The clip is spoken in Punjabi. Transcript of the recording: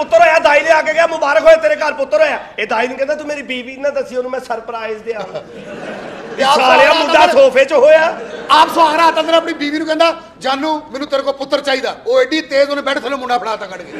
ਪੁੱਤਰ ਹੋਇਆ ਦਾਈ ਨੇ ਆ ਕੇ ਗਿਆ ਮੁਬਾਰਕ ਹੋਏ ਤੇਰੇ ਘਰ ਪੁੱਤਰ ਹੋਇਆ। ਇਹ ਦਾਈ ਨੂੰ ਕਹਿੰਦਾ ਤੂੰ ਮੇਰੀ ਬੀਵੀ ਨਾ ਦੱਸੀ ਉਹਨੂੰ ਮੈਂ ਸਰਪ੍ਰਾਈਜ਼ ਦਿਆਂ ਸਾਲਿਆ ਮੁੰਡਾ ਸੋਫੇ 'ਚ ਹੋਇਆ। ਆਪ ਸੁਹਾਗਰਾਤ ਅੰਦਰ ਆਪਣੀ ਬੀਵੀ ਨੂੰ ਕਹਿੰਦਾ ਜਾਨੂ ਮੈਨੂੰ ਤੇਰੇ ਕੋਲ ਪੁੱਤਰ ਚਾਹੀਦਾ। ਉਹ ਐਡੀ ਤੇਜ਼ ਉਹਨੇ ਬੈੱਡ ਥੱਲੇ ਮੁੰਡਾ ਫੜਾਤਾ ਕੱਢ ਕੇ।